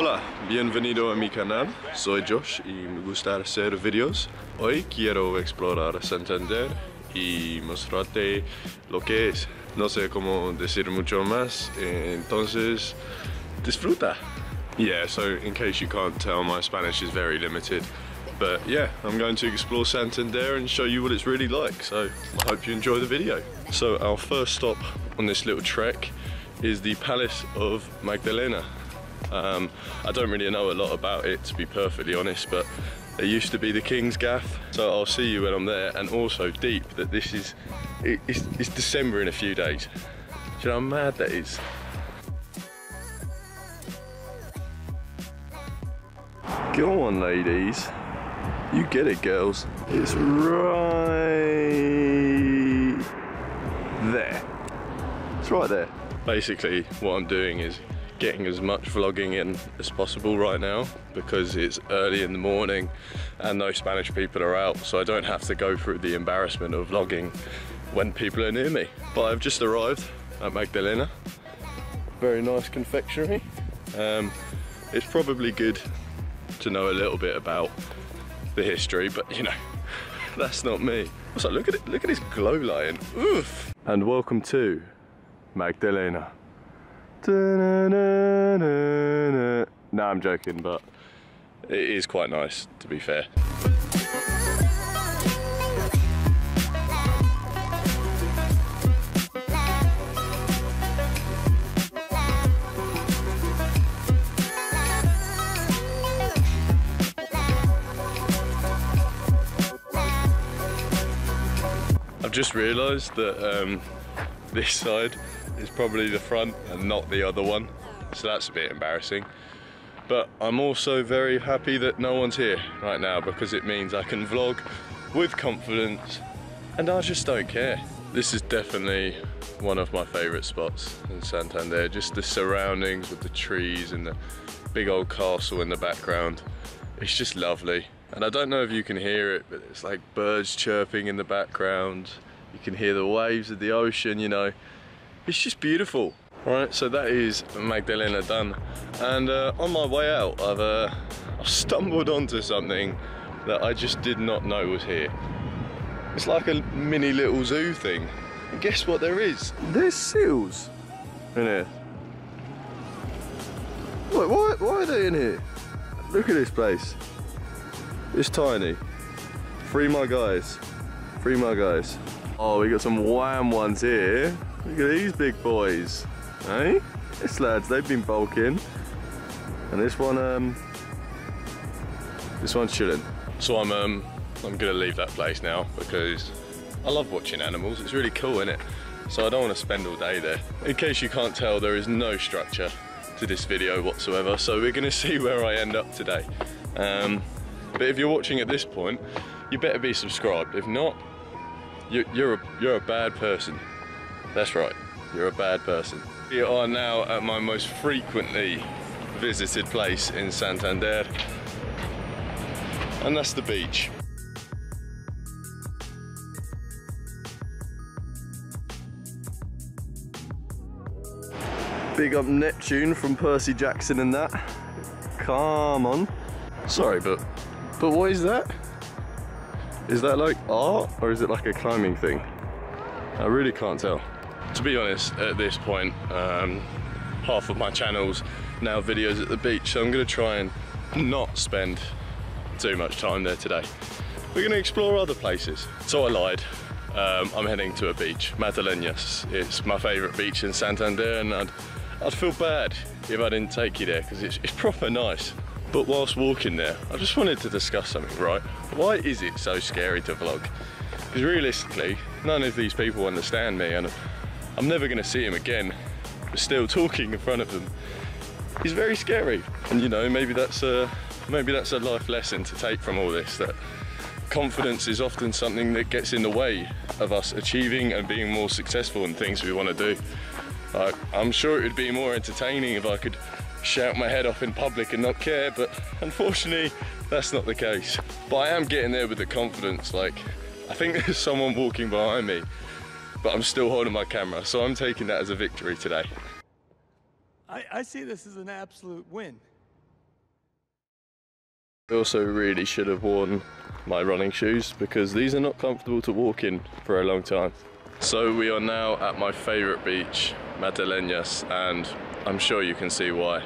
Hola, bienvenido a mi canal. Soy Josh y me gusta hacer videos. Hoy quiero explorar Santander y mostrarte lo que es. No sé cómo decir mucho más, eh, entonces disfruta. Yeah, so in case you can't tell, my Spanish is very limited. But yeah, I'm going to explore Santander and show you what it's really like. So I hope you enjoy the video. So our first stop on this little trek is the Palace of Magdalena. Um, I don't really know a lot about it to be perfectly honest, but it used to be the King's Gaff. So I'll see you when I'm there. And also deep that this is, it, it's, it's December in a few days. Do you know how mad that is? Go on ladies. You get it, girls. It's right there. It's right there. Basically, what I'm doing is getting as much vlogging in as possible right now because it's early in the morning and no Spanish people are out so I don't have to go through the embarrassment of vlogging when people are near me. But I've just arrived at Magdalena. Very nice confectionery. Um, it's probably good to know a little bit about the history, but you know, that's not me. So look at it, look at this glow lion. Oof. And welcome to Magdalena. No, I'm joking, but it is quite nice to be fair. I've just realised that um, this side is probably the front and not the other one. So that's a bit embarrassing. But I'm also very happy that no one's here right now because it means I can vlog with confidence and I just don't care. This is definitely one of my favourite spots in Santander. Just the surroundings with the trees and the big old castle in the background. It's just lovely. And I don't know if you can hear it, but it's like birds chirping in the background. You can hear the waves of the ocean, you know. It's just beautiful. All right, so that is Magdalena done. And uh, on my way out, I've, uh, I've stumbled onto something that I just did not know was here. It's like a mini little zoo thing. And guess what there is? There's seals in here. Wait, why, why are they in here? Look at this place. It's tiny. Free my guys. Free my guys. Oh, we got some wham ones here. Look at these big boys. Hey? This lads, they've been bulking. And this one, um, this one's chilling. So I'm, um, I'm gonna leave that place now because I love watching animals. It's really cool, isn't it? So I don't want to spend all day there. In case you can't tell, there is no structure to this video whatsoever. So we're gonna see where I end up today. Um, but if you're watching at this point, you better be subscribed. If not, you, you're, a, you're a bad person. That's right, you're a bad person. We are now at my most frequently visited place in Santander, and that's the beach. Big up Neptune from Percy Jackson and that. Come on. Sorry, but but what is that? Is that like art or is it like a climbing thing? I really can't tell. To be honest, at this point, um, half of my channel's now videos at the beach, so I'm gonna try and not spend too much time there today. We're gonna explore other places. So I lied. Um, I'm heading to a beach, Madalenas. It's my favorite beach in Santander and I'd, I'd feel bad if I didn't take you there because it's, it's proper nice. But whilst walking there, I just wanted to discuss something, right? Why is it so scary to vlog? Because realistically, none of these people understand me and I'm never gonna see him again. But still talking in front of them is very scary. And you know, maybe that's a, maybe that's a life lesson to take from all this, that confidence is often something that gets in the way of us achieving and being more successful in things we wanna do. Like, I'm sure it would be more entertaining if I could shout my head off in public and not care, but unfortunately, that's not the case. But I am getting there with the confidence, like, I think there's someone walking behind me, but I'm still holding my camera, so I'm taking that as a victory today. I, I see this as an absolute win. I also really should have worn my running shoes because these are not comfortable to walk in for a long time. So we are now at my favorite beach, Madalenas, and I'm sure you can see why.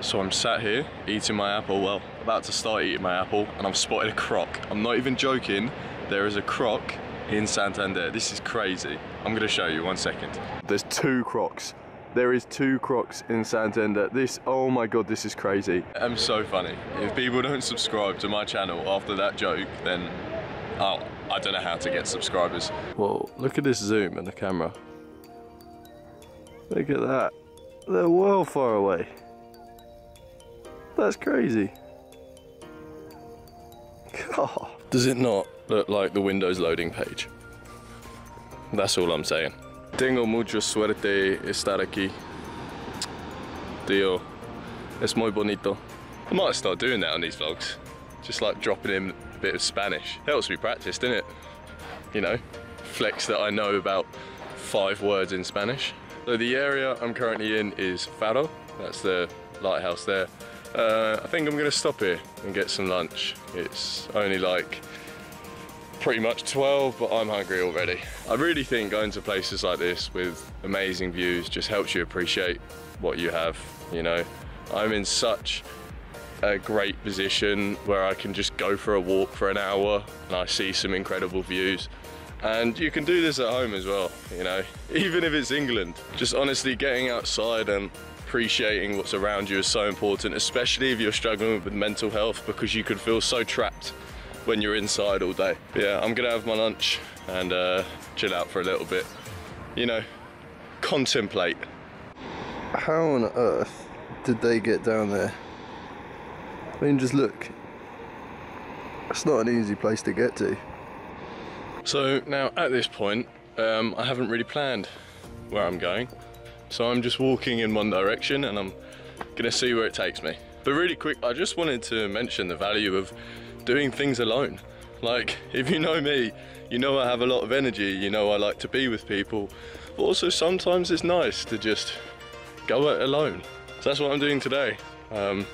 So I'm sat here eating my apple, well, about to start eating my apple, and I've spotted a croc. I'm not even joking, there is a croc in Santander. This is crazy. I'm gonna show you, one second. There's two crocs. There is two crocs in Santander. This, oh my god, this is crazy. I'm so funny. If people don't subscribe to my channel after that joke, then oh, I don't know how to get subscribers. Well, look at this zoom in the camera. Look at that. They're well far away. That's crazy. God. Does it not look like the Windows loading page? That's all I'm saying. Tengo mucha suerte estar aquí. Tío, es muy bonito. I might start doing that on these vlogs. Just like dropping in a bit of Spanish. Helps me practice, doesn't it? You know, flex that I know about five words in Spanish. So the area I'm currently in is Faro. That's the lighthouse there. Uh, I think I'm gonna stop here and get some lunch. It's only like pretty much 12, but I'm hungry already. I really think going to places like this with amazing views just helps you appreciate what you have, you know. I'm in such a great position where I can just go for a walk for an hour and I see some incredible views. And you can do this at home as well, you know, even if it's England. Just honestly getting outside and appreciating what's around you is so important, especially if you're struggling with mental health because you could feel so trapped when you're inside all day. Yeah, I'm gonna have my lunch and uh, chill out for a little bit. You know, contemplate. How on earth did they get down there? I mean, just look. It's not an easy place to get to. So now at this point, um, I haven't really planned where I'm going. So I'm just walking in one direction and I'm gonna see where it takes me. But really quick, I just wanted to mention the value of doing things alone. Like, if you know me, you know I have a lot of energy, you know I like to be with people. But also sometimes it's nice to just go it alone. So that's what I'm doing today. Um,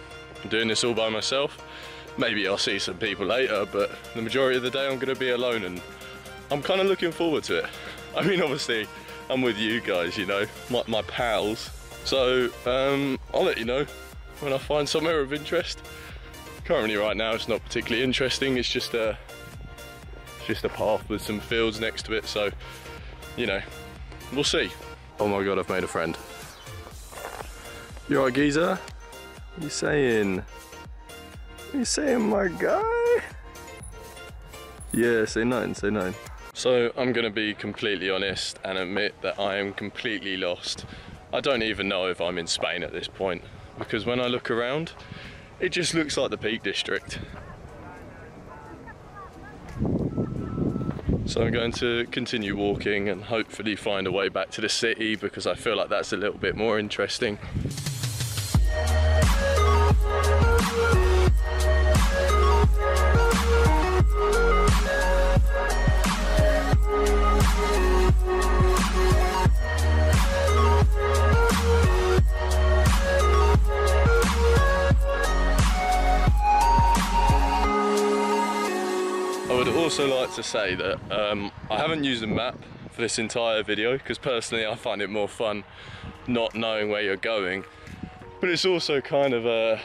I'm doing this all by myself. Maybe I'll see some people later, but the majority of the day I'm gonna be alone and I'm kind of looking forward to it. I mean, obviously, I'm with you guys, you know, my, my pals. So um, I'll let you know when I find somewhere of interest. Currently right now it's not particularly interesting, it's just a, just a path with some fields next to it, so, you know, we'll see. Oh my god, I've made a friend. You alright, geezer? What are you saying? What are you saying, my guy? Yeah, say nine, say nine. So I'm gonna be completely honest and admit that I am completely lost. I don't even know if I'm in Spain at this point because when I look around, it just looks like the Peak District. So I'm going to continue walking and hopefully find a way back to the city because I feel like that's a little bit more interesting. Also like to say that um, I haven't used a map for this entire video because personally I find it more fun not knowing where you're going. But it's also kind of uh,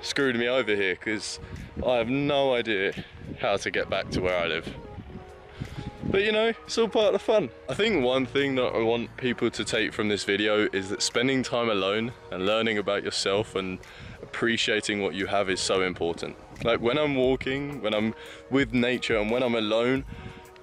screwed me over here because I have no idea how to get back to where I live. But you know it's all part of the fun. I think one thing that I want people to take from this video is that spending time alone and learning about yourself and appreciating what you have is so important like when I'm walking, when I'm with nature and when I'm alone,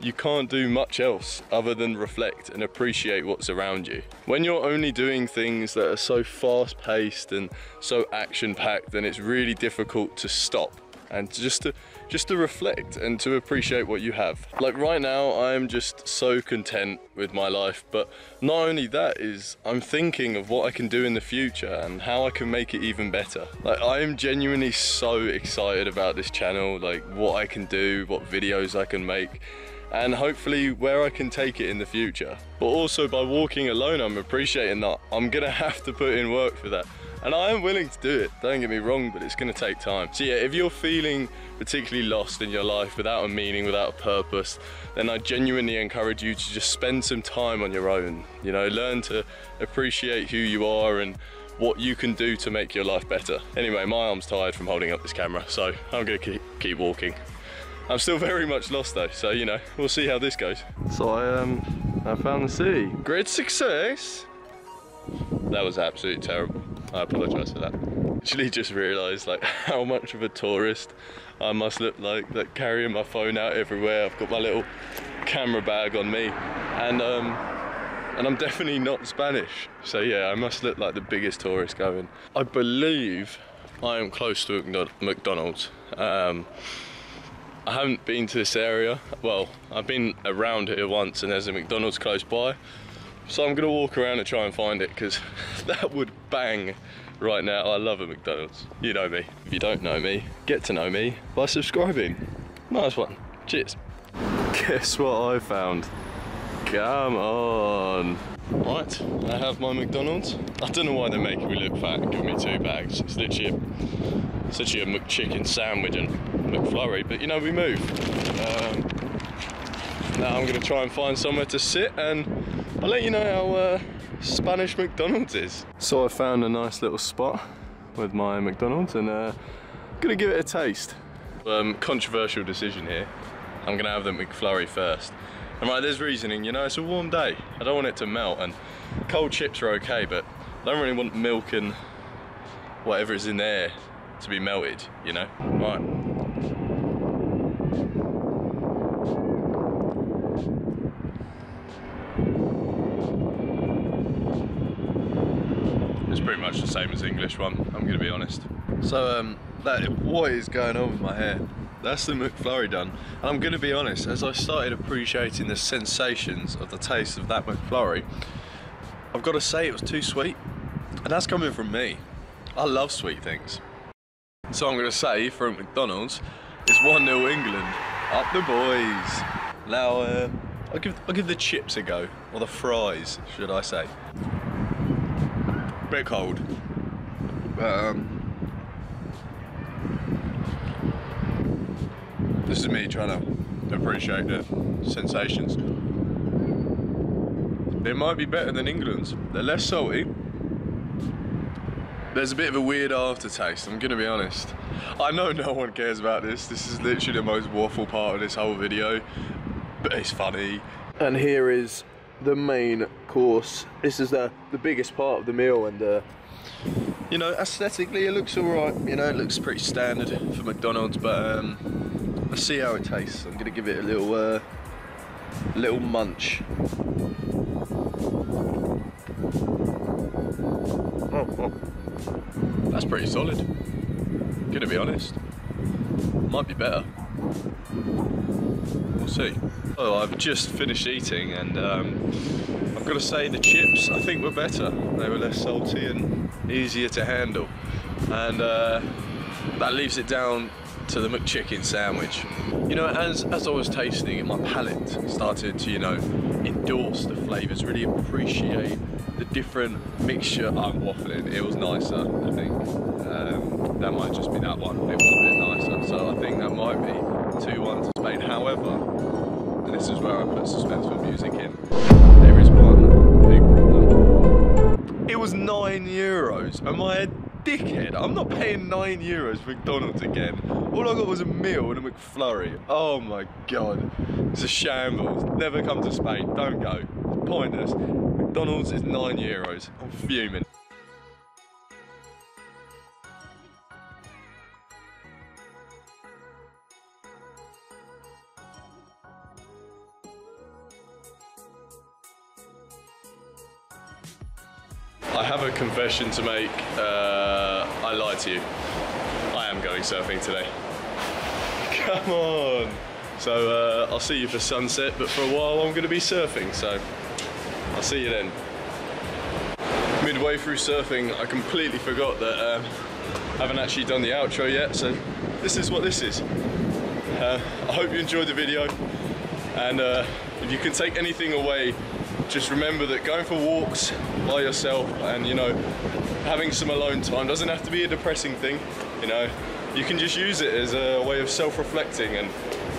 you can't do much else other than reflect and appreciate what's around you. When you're only doing things that are so fast paced and so action packed, then it's really difficult to stop and just to just to reflect and to appreciate what you have. Like right now, I'm just so content with my life, but not only that is I'm thinking of what I can do in the future and how I can make it even better. Like I am genuinely so excited about this channel, like what I can do, what videos I can make and hopefully where I can take it in the future. But also by walking alone, I'm appreciating that I'm gonna have to put in work for that. And I am willing to do it, don't get me wrong, but it's gonna take time. So yeah, if you're feeling particularly lost in your life without a meaning, without a purpose, then I genuinely encourage you to just spend some time on your own. You know, learn to appreciate who you are and what you can do to make your life better. Anyway, my arm's tired from holding up this camera, so I'm gonna keep, keep walking. I'm still very much lost though, so you know, we'll see how this goes. So I um, I found the sea. Great success. That was absolutely terrible. I apologise for that. Actually just realised like how much of a tourist I must look like, that carrying my phone out everywhere. I've got my little camera bag on me and um, and I'm definitely not Spanish. So yeah, I must look like the biggest tourist going. I believe I am close to McDonald's. Um, I haven't been to this area. Well, I've been around here once and there's a McDonald's close by. So I'm gonna walk around and try and find it because that would bang right now. I love a McDonald's. You know me. If you don't know me, get to know me by subscribing. Nice one. Cheers. Guess what I found? Come on. Right, I have my McDonald's. I don't know why they're making me look fat and giving me two bags. It's literally a, it's literally a McChicken sandwich and McFlurry, but you know, we move. Um, now I'm gonna try and find somewhere to sit and I'll let you know how uh, Spanish McDonald's is. So I found a nice little spot with my McDonald's and uh, I'm gonna give it a taste. Um, controversial decision here. I'm gonna have the McFlurry first. And right, there's reasoning, you know, it's a warm day. I don't want it to melt and cold chips are okay, but I don't really want milk and whatever is in there to be melted, you know? Right. It's pretty English one, I'm gonna be honest. So, um, that, what is going on with my hair? that's the McFlurry done. And I'm gonna be honest, as I started appreciating the sensations of the taste of that McFlurry, I've got to say it was too sweet. And that's coming from me. I love sweet things. So I'm gonna say from McDonald's, it's 1-0 England. Up the boys. Now, uh, I'll, give, I'll give the chips a go, or the fries, should I say. Bit cold. Um, This is me trying to appreciate the sensations. They might be better than England's. They're less salty. There's a bit of a weird aftertaste, I'm gonna be honest. I know no one cares about this. This is literally the most waffle part of this whole video, but it's funny. And here is the main course. This is the, the biggest part of the meal and you know, aesthetically it looks alright. You know, it looks pretty standard for McDonald's, but um, Let's see how it tastes. I'm gonna give it a little, uh, little munch. Oh, oh, that's pretty solid. Gonna be honest. Might be better. We'll see. Oh, I've just finished eating and um, I've got to say the chips I think were better. They were less salty and easier to handle. And uh, that leaves it down to the McChicken sandwich. You know, as, as I was tasting it, my palate started to, you know, endorse the flavours, really appreciate the different mixture. I'm waffling, it was nicer, I think. Um, that might just be that one, it was a bit nicer. So I think that might be 2-1 to Spain. However, and this is where I put suspenseful music in, was 9 euros. Am I a dickhead. I'm not paying nine euros for McDonald's again. All I got was a meal and a McFlurry. Oh my God. It's a shambles. Never come to Spain. Don't go. It's pointless. McDonald's is nine euros. I'm fuming. I have a confession to make. Uh, I lied to you. I am going surfing today. Come on. So uh, I'll see you for sunset, but for a while I'm going to be surfing, so I'll see you then. Midway through surfing, I completely forgot that um, I haven't actually done the outro yet, so this is what this is. Uh, I hope you enjoyed the video, and uh, if you can take anything away, just remember that going for walks by yourself and you know having some alone time doesn't have to be a depressing thing. You know, you can just use it as a way of self-reflecting and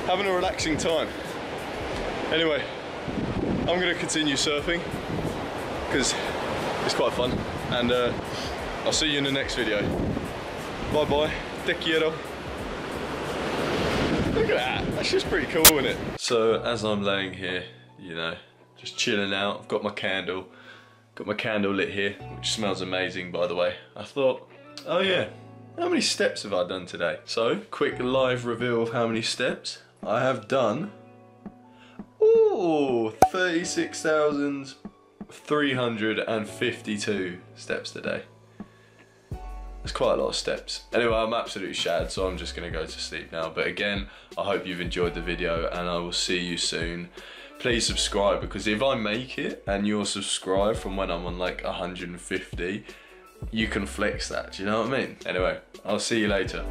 having a relaxing time. Anyway, I'm gonna continue surfing because it's quite fun and uh, I'll see you in the next video. Bye bye, te quiero. Look at that, that's just pretty cool, isn't it? So as I'm laying here, you know, just chilling out, I've got my candle, got my candle lit here, which smells amazing by the way. I thought, oh yeah, how many steps have I done today? So, quick live reveal of how many steps. I have done, ooh, 36,352 steps today. That's quite a lot of steps. Anyway, I'm absolutely shattered, so I'm just gonna go to sleep now. But again, I hope you've enjoyed the video and I will see you soon. Please subscribe because if I make it and you're subscribed from when I'm on like 150, you can flex that, do you know what I mean? Anyway, I'll see you later.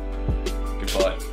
Goodbye.